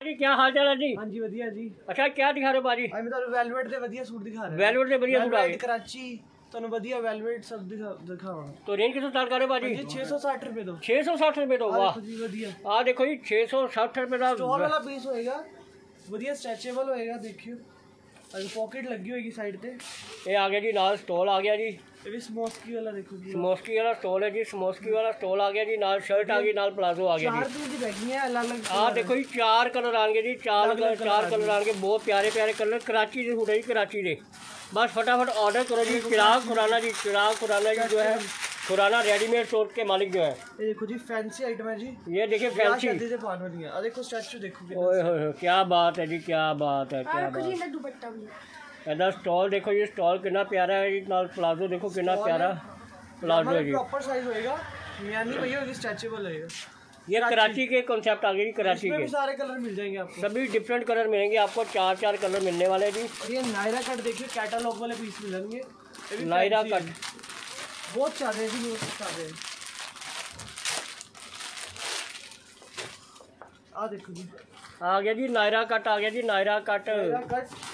ਜੀ ਕੀ ਹਾਲ ਚਾਲ ਹੈ ਜੀ ਹਾਂਜੀ ਵਧੀਆ ਜੀ ਅੱਛਾ ਕੀ ਦਿਖਾ ਰਹੇ ਬਾਜੀ ਅੱਜ ਮੈਂ ਤੁਹਾਨੂੰ ਵੈਲਵਟ ਦੇ ਵਧੀਆ ਸੂਟ ਦਿਖਾ ਰਿਹਾ ਵੈਲਵਟ ਦੇ ਵਧੀਆ ਸੂਟ ਆ ਗਏ ਕਰਾਚੀ ਤੁਹਾਨੂੰ ਵਧੀਆ ਵੈਲਵਟ ਸਭ ਦਿਖਾ ਦਿਖਾਵਾਂ ਤੋ ਰੇਂਜ ਕਿਸੋਂ ਸਟਾਰਟ ਕਰ ਰਹੇ ਬਾਜੀ 660 ਰੁਪਏ ਤੋਂ 660 ਰੁਪਏ ਤੋਂ ਵਾਹ ਜੀ ਵਧੀਆ ਆ ਦੇਖੋ ਜੀ 660 ਰੁਪਏ ਦਾ ਸਟੋਰ ਵਾਲਾ ਪੀਸ ਹੋਏਗਾ ਵਧੀਆ ਸਟ੍ਰੈਚੇਬਲ ਹੋਏਗਾ ਦੇਖਿਓ ਅਗਰ ਪਾਕਟ ਲੱਗੀ ਹੋਏਗੀ ਸਾਈਡ ਤੇ ये आ गया जी नाल स्टॉल आ गया जी। समोस्की वाला देखो जी। समोस्की वाला स्टॉल है जी समोस्की वाला स्टॉल आ गया जी नाल शर्ट आ गई नाल प्लाजो आ गया जी। हाँ देखो जी चार कलर आएँगे जी चार कलर चार कलर आएँगे। बहुत प्यारे प्यारे कलर कराची से हुए जी कराची से बस फटाफट ऑर्डर करो जी चिराग खुराना जी चिराग खुराना जी जो है खुराना रेडीमेड स्टोर के मालिक जो है। ये देखो जी फैंसी आइटम है जी। ये देखिए फैंसी से देखो स्टैचू देखो ओए अच्छा क्या बात है जी क्या बात है क्या बात। है दादा स्टॉल देखो ये स्टॉल कितना प्यारा है इतना प्लाजो देखो कितना प्यारा प्लाजो है प्रॉपर साइज़ होएगा मियानी भैया स्ट्रेचेबल होएगा ये कराची के कॉन्सेप्ट आ गई कराची के सारे कलर मिल जाएँगे आपको सभी डिफरेंट कलर मिलेंगे आपको चार चार कलर मिलने वाले जी और ये नायरा कट देखिए कैटलॉग वाले पीस मिलेंगे नायरा कट बहुत चाह रहे जी बहुत चाह रहे आ देखो जी आ गया जी नायरा कट आ गया जी Naira cut Naira cut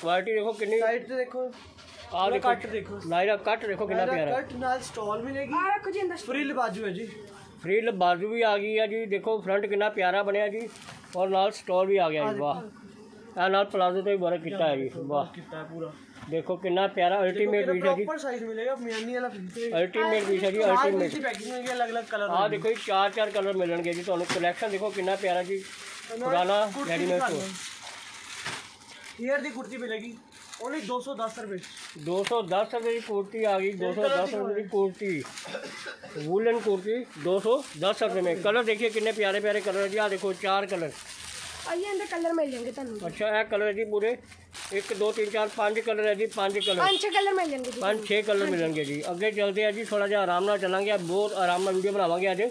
quality ਦੇਖੋ ਕਿੰਨੀ ਸਾਈਡ ਤੇ ਦੇਖੋ। ਆ ਦੇਖੋ ਕੱਟ ਦੇਖੋ। ਨਾਇਰਾ ਕੱਟ ਦੇਖੋ ਕਿੰਨਾ ਪਿਆਰਾ। ਕੱਟ ਨਾਲ ਸਟਾਲ ਮਿਲੇਗੀ ਆ ਰੱਖੋ ਜੀ ਅੰਦਰ। ਫ੍ਰਿਲ ਬਾਜੂ ਹੈ ਜੀ। ਫ੍ਰਿਲ ਬਾਜੂ ਵੀ ਆ ਗਈ ਆ ਜੀ। ਦੇਖੋ ਫਰੰਟ ਕਿੰਨਾ ਪਿਆਰਾ ਬਣਿਆ ਜੀ। ਔਰ ਨਾਲ ਸਟਾਲ ਵੀ ਆ ਗਿਆ ਜੀ ਵਾਹ। ਆ ਨਾਲ ਪਲਾਜ਼ੋ ਤੇ ਵੀ ਵਰਕ ਕੀਤਾ ਹੈ ਜੀ ਵਾਹ। ਕੀਤਾ ਪੂਰਾ। ਦੇਖੋ ਕਿੰਨਾ ਪਿਆਰਾ ਅਲਟੀਮੇਟ ਪੀਸ ਹੈ ਜੀ। ਪ੍ਰੋਪਰ ਸਾਈਜ਼ ਮਿਲੇਗਾ ਮਿਆਨੀ ਵਾਲਾ ਪੀਸ ਅਲਟੀਮੇਟ ਪੀਸ ਹੈ ਜੀ ਅਲਟੀਮੇਟ ਦੀ ਪੈਕਿੰਗ ਹੋਏਗੀ ਅਲੱਗ-ਅਲੱਗ ਕਲਰ ਆ ਦੇਖੋ ਜੀ ਚਾਰ ਚਾਰ ਕਲਰ ਮਿਲਣਗੇ ਜੀ। ਤੁਹਾਨੂੰ ਕਲੈਕਸ਼ਨ ਦੇਖੋ ਕਿੰਨਾ ਪਿਆਰਾ ਜੀ। ਪੁਰਾਣਾ ਰੈਡੀਮੇਡ ਤੋਂ ईयर दी कुर्ती मिलेगी ओनली 210 रुपए 210 रुपए की कुर्ती आ गई 210 रुपए की कुर्ती वुलन कुर्ती 210 रुपए में कलर देखिए कितने प्यारे प्यारे कलर है जी आ देखो चार कलर ਆਈਏ ਅੰਦਰ ਕਲਰ ਮਿਲ ਜਾਣਗੇ ਤੁਹਾਨੂੰ अच्छा है कलर है जी पूरे एक दो तीन चार पांच कलर है जी पांच कलर ਪੰਜ ਛੇ ਕਲਰ ਮਿਲ ਜਾਣਗੇ ਜੀ ਪੰਜ ਛੇ ਕਲਰ ਮਿਲਣਗੇ ਜੀ ਅੱਗੇ ਚੱਲਦੇ ਆ ਜੀ ਥੋੜਾ ਜਿਹਾ ਆਰਾਮ ਨਾਲ ਚੱਲਾਂਗੇ ਅੱਜ ਬਹੁਤ ਆਰਾਮ ਨਾਲ ਵੀਡੀਓ ਬਣਾਵਾਂਗੇ ਅੱਜ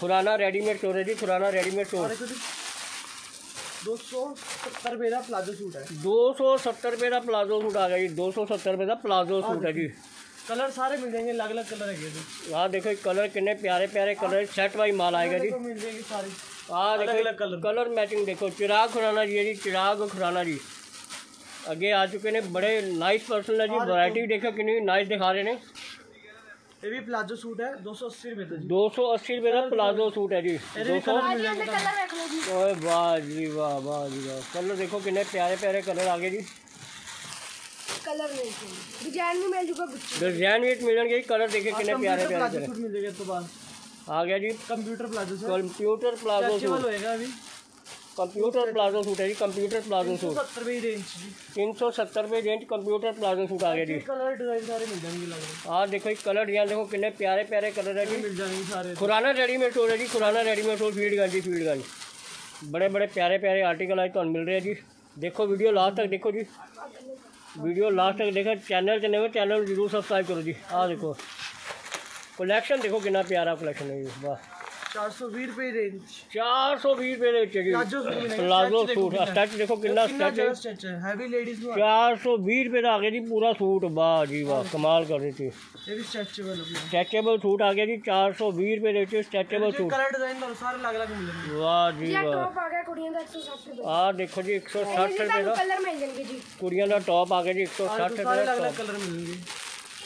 ਖੁਰਾਨਾ ਰੈਡੀਮੇਡ ਸਟੋਰ ਹੈ ਜੀ ਖੁਰਾਨਾ ਰੈਡੀਮੇਡ ਸਟੋਰ देखो जी दो सौ सत्तर रुपये का प्लाजो सूट है। दो सौ सत्तर रुपये का प्लाजो सूट आ गया जी दो सौ सत्तर रुपये का प्लाजो हाँ सूट है जी। कलर सारे मिल जाएँगे अलग अलग कलर है हाँ देखो कलर कितने प्यारे प्यारे कलर हाँ। सेट वाइज माल आएगा जी। तो मिल जाएगी सारी। हाँ देखो अलग कलर। कलर मैचिंग देखो चिराग खुराना जी है जी चिराग खुराना जी। अगे आ चुके ने बड़े नाइस पर्सन है जी वरायटी देखो। कि नाइस दिखा रहे हैं ये भी प्लाजो सूट है दो सौ अस्सी रुपये दो सौ अस्सी रुपये का प्लाजो सूट है जी। दो सौ ओए वाह जी वाह वाह जी वाह। कलर देखो कितने प्यारे प्यारे कलर आ गए जी। कलर डिज़ाइन भी मिल चुका डिज़ाइन भी मिलन गई कलर देखिए कितने हाँ, प्यारे प्यारे मिल जाएगा तो आ गया जी। Computer palazzo computer palazzo suit. होएगा अभी? कंप्यूटर प्लाजो सूट है जी कंप्यूटर प्लाजो सूट। तीन सौ सत्तर रुपये रेंज कंप्यूटर प्लाजो सूट आ गया जी। कलर डिज़ाइन सारे मिल जाएँगे हाँ देखो कलर डिज़ाइन देखो कितने प्यारे प्यारे कलर है जी। मिल जाएँगे सारे। रेडीमेड स्टोर है जी पुराना रेडीमेड स्टोर फील्डगंज जी फील्डगंज बड़े बड़े प्यारे प्यारे आर्टिकल आज तुम मिल रहे हैं जी। देखो वीडियो लास्ट तक देखो जी। वीडियो लास्ट तक देखो चैनल चलने में चैनल ज़रूर सब्सक्राइब करो जी। हाँ देखो। कलेक्शन देखो कितना प्यारा कलेक्शन है जी वाह। चार सौ बीस रुपए रेंज 420 ਰੁਪਏ ਦੇ ਵਿੱਚ ਜੀ प्लाजो सूट मिलेगा ਪਲਾਜ਼ੋ stretch देखो ਸੂਟ कितना है। ਸਟੈਚ ਦੇਖੋ ਕਿੰਨਾ कितना ਸਟੈਚ ज्यादा स्ट्रेच है हैवी लेडीज में 420 ਰੁਪਏ ਦਾ ਆ ਗਿਆ ਜੀ ਪੂਰਾ ਸੂਟ ਵਾਹ ਜੀ ਵਾਹ ਕਮਾਲ ਕਰ ਰਹੀ ਸੀ ये भी स्ट्रेचेबल है ਸਟੈਚੇਬਲ ਸੂਟ ਆ ਗਿਆ ਜੀ 420 ਰੁਪਏ ਦੇ ਵਿੱਚ ਸਟੈਚੇਬਲ ਸੂਟ कलर डिजाइन तो सारे अलग अलग मिलेंगे ਵਾਹ ਜੀ ਜੀ ਆ ਵਾਹ ਟੌਪ ਆ ਗਿਆ ਕੁੜੀਆਂ ਦਾ 160 ਰੁਪਏ ਆਹ ਦੇਖੋ ਜੀ 160 ਜੀ ਰੁਪਏ ਤੁਹਾਨੂੰ ਦਾ ਕਲਰ ਮਿਲ ਜਾਣਗੇ ਜੀ ਕੁੜੀਆਂ ਦਾ ਟੌਪ ਆ ਗਿਆ ਜੀ 160 सारे ਰੁਪਏ अलग ਦਾ अलग कलर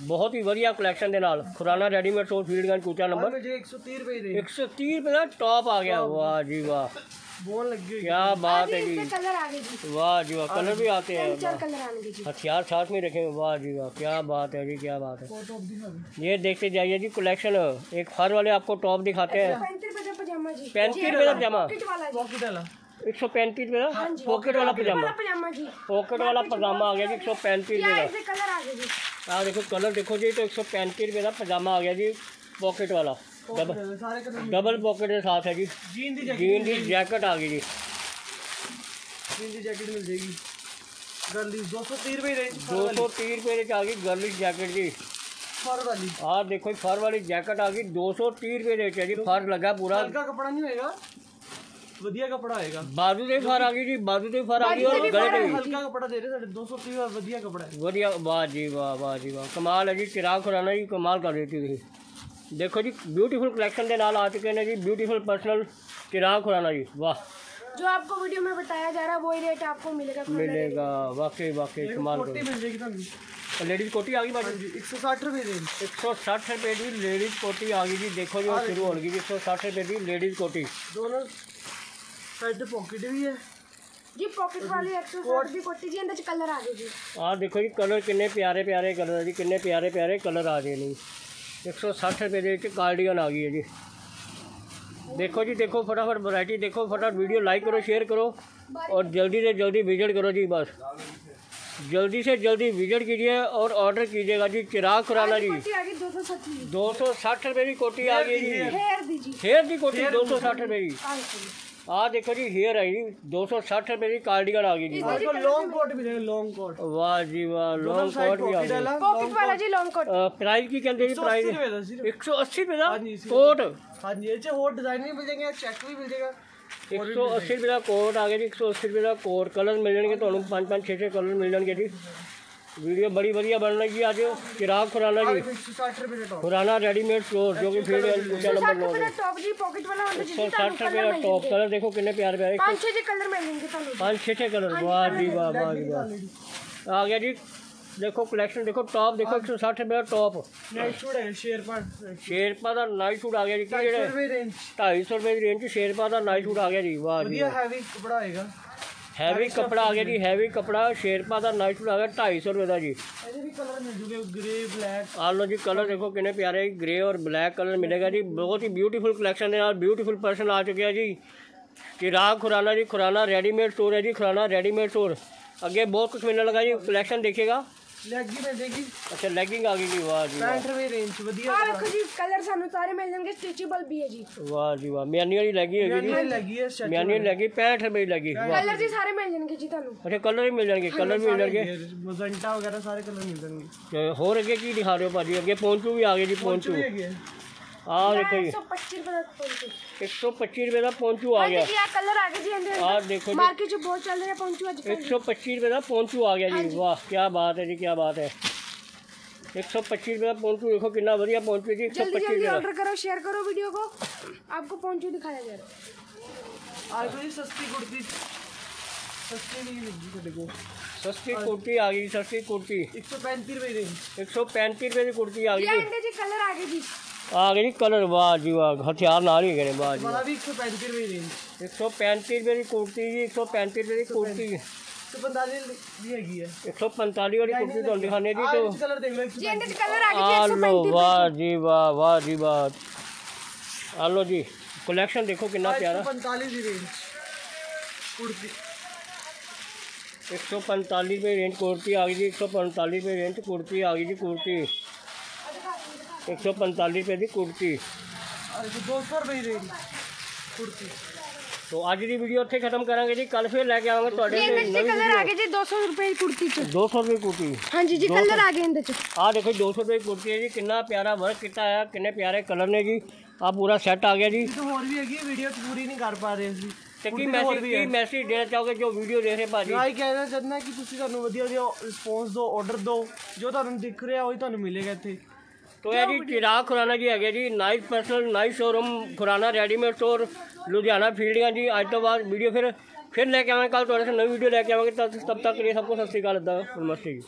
बहुत ही ਵਧੀਆ कलैक्शन के Khurana readymade store store Fieldganj ਕੂਚਾ number ਜੀ 130 ਰੁਪਏ ਦੇ टॉप आ गया। वाह जी वाह। क्या बात है जी। वाह जी वाह। कलर भी आते हैं। हथियार साथ में रखे वाह जी वाह। क्या बात है जी क्या बात है। ये देखते जाइए जी कलेक्शन एक फर वाले आपको टॉप दिखाते हैं। पैंतीस रुपये का पजामा एक सौ पैंतीस रुपये का पॉकेट वाला पजामा। पॉकेट वाला पजामा आ गया जी एक सौ पैंतीस रुपये का। हाँ देखो कलर देखो जी तो एक सौ पैंतीस रुपये का पजामा आ गया जी पॉकेट वाला डबल डबल पॉकेट के साथ है जी जीन की जैकेट आ गई जी जीन की जैकेट मिल जाएगी दो सौ तीस रुपए दो सौ तीस रुपए जैकेट जी फर वाली हाँ देखो फर वाली जैकेट आ गई दो सौ तीस रुपए फर लगा पूरा कपड़ा नहीं होगा ਵਧੀਆ ਕੱਪੜਾ ਹੋਏਗਾ ਬਾਜ਼ੂ ਦੇ ਫਰ ਆ ਗਈ ਜੀ ਬਾਜ਼ੂ ਦੇ ਫਰ ਆ ਗਈ ਔਰ ਗਲੇ ਤੇ ਵੀ ਹਲਕਾ ਕੱਪੜਾ ਦੇ ਰਹੇ ਸਾਡੇ 230 ਦਾ ਵਧੀਆ ਕੱਪੜਾ ਹੈ ਵਧੀਆ ਵਾਹ ਜੀ ਵਾਹ ਵਾਹ ਜੀ ਵਾਹ ਕਮਾਲ ਹੈ ਜੀ ਚਿਰਾਗ ਖੁਰਾਨਾ ਜੀ ਕਮਾਲ ਕਰ ਦਿੱਤੀ ਤੁਸੀਂ ਦੇਖੋ ਜੀ ਬਿਊਟੀਫੁਲ ਕਲੈਕਸ਼ਨ ਦੇ ਨਾਲ ਆ ਚੁੱਕੇ ਨੇ ਜੀ ਬਿਊਟੀਫੁਲ ਪਰਸਨਲ ਚਿਰਾਗ ਖੁਰਾਨਾ ਜੀ ਵਾਹ जो आपको वीडियो में बताया जा रहा है वही रेट आपको मिलेगा ਮਿਲੇਗਾ ਵਾਕਈ ਵਾਕਈ ਕਮਾਲ ਕੋਟੀ ਮਿਲ ਜਾਏਗੀ ਤੁਹਾਨੂੰ ਲੇਡੀਜ਼ ਕੋਟੀ ਆ ਗਈ ਬਾਜੀ ਹਾਂਜੀ 160 ਰੁਪਏ ਰੇਂਜ 160 ਰੁਪਏ ਦੀ ਲੇਡੀਜ਼ ਕੋਟੀ ਆ ਗਈ ਜੀ ਦੇਖੋ ਜੀ ਉਹ ਸ਼ੁਰੂ ਹੋਣ ਗਈ ਜੀ 160 ਰੁਪਏ ਦੀ ਲੇਡੀਜ਼ ਕੋਟੀ ਦੋਨੋਂ ਸਾਈਡ शायद पॉकेट भी है जी पॉकेट वाली एक्सरसाइज भी कोटी जी अंदर कलर आ गए जी हाँ देखो जी कलर किन्ने प्यारे प्यारे कलर जी किन्ने प्यारे प्यारे कलर आ गए नहीं एक सौ सठ रुपये के कार्डिगन आ गई है जी देखो जी देखो फटाफट वैरायटी देखो फटाफट वीडियो लाइक करो शेयर करो और जल्दी से जल्दी विज़िट करो जी बस जल्दी से जल्दी विज़िट कीजिए और ऑर्डर कीजिएगा जी चिराग खुराना जी दो सौ साठ रुपये की कोटी आ गई जी हेयर की कोटी दो सौ साठ रुपये की हाँ देखो जी हेयर आई दो सौ साठ रुपए की कार्डिगन आ गई जी। लॉन्ग कोट भी लॉन्ग कोट वाह जी वाह लॉन्ग कोट भी आ गई। वाला जी लॉन्ग कोट प्राइस की कहते हैं प्राइस एक सौ अस्सी रुपए का कोट हाँ जी अच्छे और डिज़ाइन भी मिल जाएँगे चेक भी मिल जाएगा। एक सौ अस्सी रुपये का कोट आ गया जी एक सौ अस्सी रुपये का कोट कलर मिल जाएँगे तो पाँच पाँच छः छः कलर मिल जाएँगे जी। वीडियो बड़ी बढ़िया बन जी आज चिराग खुराना जी। खुराना रेडीमेड स्टोर जो कि फिर ऊँचा नंबर नौ है। सौ साठ रुपये का टॉप कलर देखो कितने प्यार प्यारे। पाँच छः छः कलर वाह जी वाह वाह जी वाह आ गया जी देखो कलेक्शन देखो टॉप देखो एक सौ साठ रुपये का टॉप शेरपा का नाइट सूट आ गया जी ढाई सौ रुपये की रेंज शेरपा का नाइट सूट आ गया जी वाह जी हैवी हैवी कपड़ा आ गया जी हैवी कपड़ा शेरपा का नाइट आ गया ढाई सौ रुपये का जी। आ हाँ लो जी कलर देखो किन्ने प्यारे ग्रे और ब्लैक कलर मिलेगा जी। बहुत ही ब्यूटीफुल कलेक्शन है ब्यूटीफुल पर्सन आ चुके हैं जी। चिराग खुराना जी खुराना रेडीमेड स्टोर है जी खुराना रेडीमेड स्टोर अगे बहुत कुछ मिलने लगा जी कलेक्शन देखिएगा। ਲੱਗਾ ਮਿਲ ਜਾਏਗੀ ਅੱਛਾ ਲੈਗਿੰਗ ਆ ਗਈ ਜੀ ਵਾਹ ਜੀ ਵਾਹ। 65 ਰੁਪਏ ਰੇਂਜ ਵਧੀਆ ਆ ਵੇਖੋ ਜੀ ਕਲਰ ਸਾਨੂੰ ਸਾਰੇ ਮਿਲ ਜਾਣਗੇ ਸਟਿਚੇਬਲ ਵੀ ਹੈ ਜੀ। ਵਾਹ ਜੀ ਵਾਹ। ਮਿਆਨੀ ਵਾਲੀ ਲੱਗੀ ਹੈਗੀ ਜੀ। ਇਹ ਲੱਗੀ ਹੈ ਸੈਟ ਮਿਆਨੀ ਲੱਗੀ 65 ਰੁਪਏ ਲੱਗੀ ਵਾਹ। ਕਲਰ ਜੀ ਸਾਰੇ ਮਿਲ ਜਾਣਗੇ ਜੀ ਤੁਹਾਨੂੰ। ਅੱਛਾ ਕਲਰ ਵੀ ਮਿਲ ਜਾਣਗੇ ਕਲਰ ਵੀ ਮਿਲ ਜਾਣਗੇ। ਮਜ਼ੰਟਾ ਵਗੈਰਾ ਸਾਰੇ ਕਲਰ ਮਿਲ ਜਾਣਗੇ। ਹੋਰ ਅੱਗੇ ਕੀ ਦਿਖਾ ਰਹੇ ਹੋ ਭਾਜੀ? ਅੱਗੇ ਪੌਂਚੂ ਵੀ ਆ ਗਏ ਜੀ ਪੌਂਚੂ हाँ देखो ये एक सौ पच्चीस रुपए का पोंचू आ गया। कलर आ गया हाँ देखो मार्केट जो बहुत चल रहा है पहुँचू एक सौ पच्चीस रुपये का पोंचू आ गया हाँ जी। वाह क्या बात है जी क्या बात है। एक सौ पच्चीस रुपये का पोंचू देखो कितना बढ़िया पहुँचू जी एक सौ पच्चीस रुपये ऑर्डर करो शेयर करो वीडियो को। आपको पोंचू दिखाया जा रहा है। तो सस्ती कुर्ती सस्ती कुर्ती आ गई सस्ती कुर्ती। एक सौ पैंती रुपये एक सौ पैंती रुपये की कुर्ती आ गई। कलर आ गई आ गई कलर वाह जी वाह हथियार ना नहीं गए वाह जी एक 135 पैंतीस रुपये एक सौ पैंतीस रुपये की कुर्ती जी एक सौ पैंतीस रुपये है कुर्ती एक सौ वाली कुर्ती तो दिखाने दी तो आलो वाह जी वाह वाह जी वाह आलो जी कलेक्शन देखो कितना प्यारा एक सौ पैंतालीस में रेंज कुर्ती आ गई जी एक सौ पैंतालीस रेंज कुर्ती आ गई जी कुर्ती ਗਈ ਜੀ 145 ਰੁਪਏ ਰੇਂਜ 'ਚ ਕੁਰਤੀ ਆ ਗਈ ਜੀ ਕੁਰਤੀ 145 ਰੁਪਏ ਦੀ ਕੁਰਤੀ ਔਰ ਇਹ 200 ਰੁਪਏ ਦੀ ਰੇਂਜ ਕੁਰਤੀ ਤੋਂ ਅੱਜ ਦੀ ਵੀਡੀਓ ਇੱਥੇ ਖਤਮ ਕਰਾਂਗੇ ਜੀ ਕੱਲ ਫਿਰ ਲੈ ਕੇ ਆਵਾਂਗੇ ਤੁਹਾਡੇ ये ਲਈ अंदर जी ਨਵੀਂ कलर आ गए जी 200 रुपए की कुर्ती च 200 ਰੁਪਏ ਕੁਰਤੀ हाँ जी जी कलर आ गए अंदर च ਆਹ ਦੇਖੋ 200 ਰੁਪਏ ਦੀ ਕੁਰਤੀ ਹੈ ਜੀ ਕਿੰਨਾ ਪਿਆਰਾ ਵਰਕ ਕੀਤਾ ਹੈ ਕਿੰਨੇ ਪਿਆਰੇ ਕਲਰ ਨੇ ਜੀ ਆ ਪੂਰਾ ਸੈੱਟ ਆ ਗਿਆ ਜੀ ਤੇ ਹੋਰ ਵੀ ਹੈਗੀ ਵੀਡੀਓ ਪੂਰੀ ਨਹੀਂ ਕਰ ਪਾ ਰਹੇ ਅਸੀਂ ਤੇ ਕੀ ਮੈਸੇਜ ਕੀ ਮੈਸੇਜ ਦੇਣਾ ਚਾਹੋਗੇ ਜੋ ਵੀਡੀਓ ਦੇਖ ਰਹੇ ਭਾਜੀ ਮੈਂ ਕਹਿਣਾ ਚਾਹੁੰਦਾ ਕਿ ਤੁਸੀਂ ਸਾਨੂੰ ਵਧੀਆ ਵਧੀਆ ਰਿਸਪੌਂਸ ਦਿਓ ਆਰਡਰ ਦਿਓ ਜੋ ਤੁਹਾਨੂੰ ਦਿਖ ਰਿਹਾ ਉਹੀ ਤੁਹਾਨੂੰ ਮਿਲੇਗਾ ਇੱਥੇ तो है जी चिराग खुराना जी है जी। Nice personal nice showroom Khurana readymade store Ludhiana फील्डियाँ जी। अज तो बाद वीडियो फिर फिर लेके आवेंगे। कल थोड़े से नई वीडियो लेके आवेंगे। तब तक के लिए सबको सत श्रीकाल नमस्ते जी।